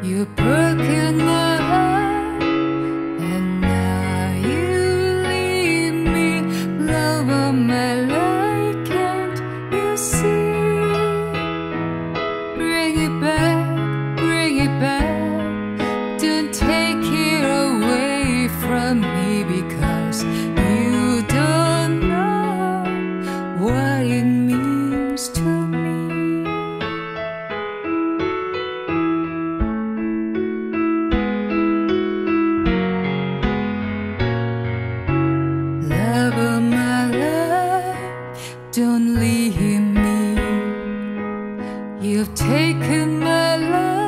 You've broken my heart, and now you leave me. Love of my life, can't you see? Bring it back. don't leave me. You've taken my love.